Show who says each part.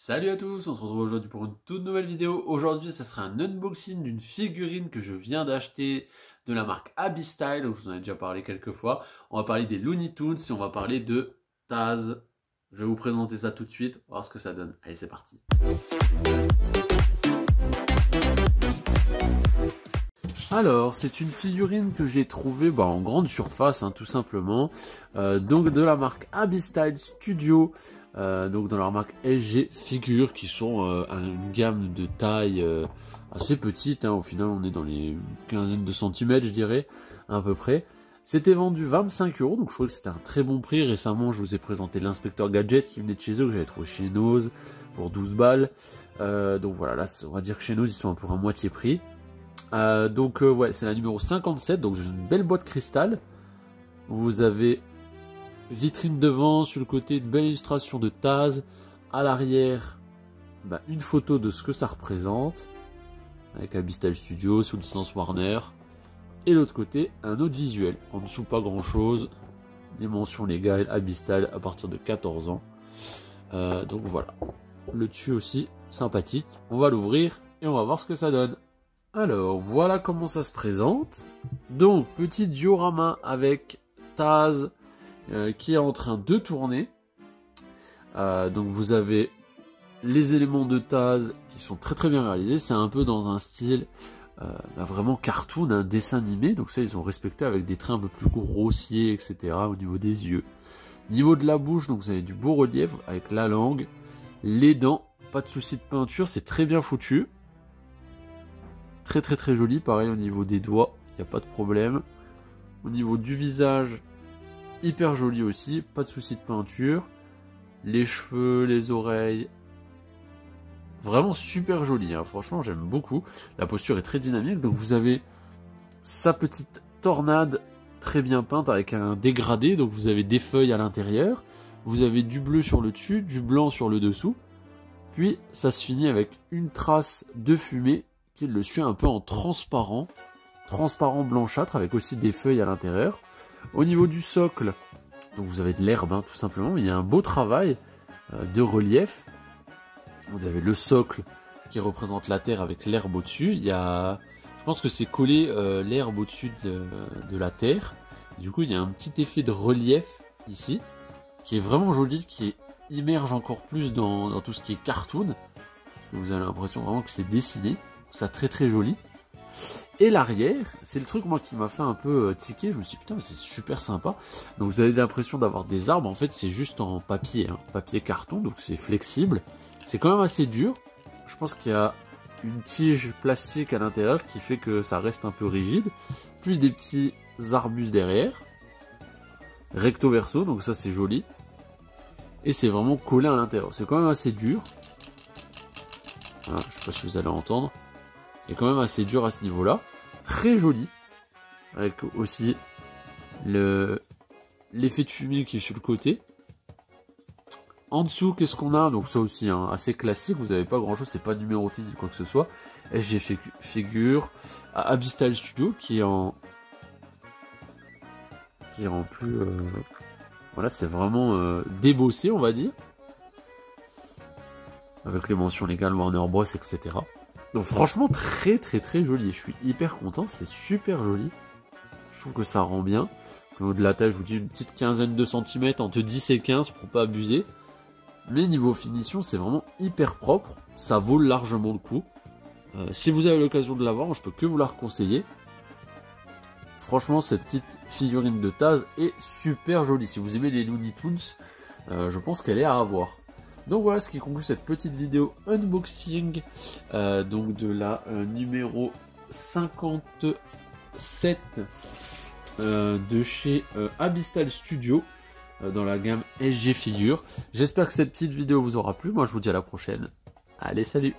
Speaker 1: Salut à tous, on se retrouve aujourd'hui pour une toute nouvelle vidéo. Aujourd'hui, ça sera un unboxing d'une figurine que je viens d'acheter de la marque Abystyle, donc je vous en ai déjà parlé quelques fois. On va parler des Looney Tunes et on va parler de Taz. Je vais vous présenter ça tout de suite, voir ce que ça donne. Allez, c'est parti. Alors, c'est une figurine que j'ai trouvée bah, en grande surface, hein, tout simplement. Euh, donc de la marque Abystyle Studio. Euh, donc dans leur marque SG Figures qui sont euh, une gamme de taille euh, assez petite. Hein. Au final, on est dans les quinzaines de centimètres, je dirais, à peu près. C'était vendu 25 euros, donc je trouvais que c'était un très bon prix. Récemment, je vous ai présenté l'inspecteur gadget qui venait de chez eux, que j'avais trouvé chez Nose pour 12 balles. donc voilà, là, on va dire que chez Nose, ils sont un peu à moitié prix. donc ouais, c'est la numéro 57, donc une belle boîte cristal. Vous avez Vitrine devant, sur le côté, une belle illustration de Taz. À l'arrière, bah, une photo de ce que ça représente. Avec Abystal Studio, sous licence Warner. Et l'autre côté, un autre visuel. En dessous, pas grand chose. Les mentions légales, Abystal à partir de 14 ans. Euh, donc voilà. Le dessus aussi, sympathique. On va l'ouvrir et on va voir ce que ça donne. Alors, voilà comment ça se présente. Donc, petit diorama avec Taz, euh, qui est en train de tourner. Euh, donc vous avez les éléments de Taz qui sont très très bien réalisés. C'est un peu dans un style euh, bah, vraiment cartoon, un dessin animé. Donc ça ils ont respecté avec des traits un peu plus grossiers, etc. au niveau des yeux. Niveau de la bouche, donc vous avez du beau relief avec la langue, les dents, pas de souci de peinture, c'est très bien foutu. Très très très joli, pareil au niveau des doigts, il n'y a pas de problème. Au niveau du visage, Hyper joli aussi, pas de souci de peinture. Les cheveux, les oreilles. Vraiment super joli, hein. franchement j'aime beaucoup. La posture est très dynamique, donc vous avez sa petite tornade très bien peinte avec un dégradé, donc vous avez des feuilles à l'intérieur, vous avez du bleu sur le dessus, du blanc sur le dessous, puis ça se finit avec une trace de fumée qui le suit un peu en transparent, transparent blanchâtre avec aussi des feuilles à l'intérieur. Au niveau du socle, vous avez de l'herbe hein, tout simplement, il y a un beau travail euh, de relief. Vous avez le socle qui représente la terre avec l'herbe au-dessus. Je pense que c'est collé euh, l'herbe au-dessus de, la terre. Du coup, il y a un petit effet de relief ici qui est vraiment joli, qui immerge encore plus dans, tout ce qui est cartoon. Vous avez l'impression vraiment que c'est dessiné. Ça très très joli. Et l'arrière, c'est le truc moi qui m'a fait un peu euh, tiquer. Je me suis dit putain mais c'est super sympa. Donc vous avez l'impression d'avoir des arbres. En fait c'est juste en papier, hein. papier carton, donc c'est flexible. C'est quand même assez dur. Je pense qu'il y a une tige plastique à l'intérieur qui fait que ça reste un peu rigide. Plus des petits arbustes derrière. Recto verso, donc ça c'est joli. Et c'est vraiment collé à l'intérieur. C'est quand même assez dur. Je je sais pas si vous allez entendre. C'est quand même assez dur à ce niveau-là. Très joli. Avec aussi le l'effet de fumée qui est sur le côté. En dessous, qu'est-ce qu'on a? Donc ça aussi, hein, assez classique. Vous n'avez pas grand-chose, c'est pas numéroté ni quoi que ce soit. SG Figure, Abyssal Studio qui est en qui est en plus euh, voilà, c'est vraiment euh, débossé, on va dire. Avec les mentions légales Warner Bros, etc. Donc franchement très très très joli. Je suis hyper content, c'est super joli. Je trouve que ça rend bien. Au de la taille, je vous dis une petite quinzaine de centimètres, entre 10 et 15 pour pas abuser. Mais niveau finition, c'est vraiment hyper propre. Ça vaut largement le coup. Euh, si vous avez l'occasion de l'avoir, je peux que vous la reconseiller. Franchement, cette petite figurine de Taz est super jolie. Si vous aimez les Looney Tunes, euh, je pense qu'elle est à avoir. Donc voilà ce qui conclut cette petite vidéo unboxing euh, donc de la euh, numéro 57 euh, de chez Abyssal Studio dans la gamme SG Figure. J'espère que cette petite vidéo vous aura plu. Moi je vous dis à la prochaine. Allez salut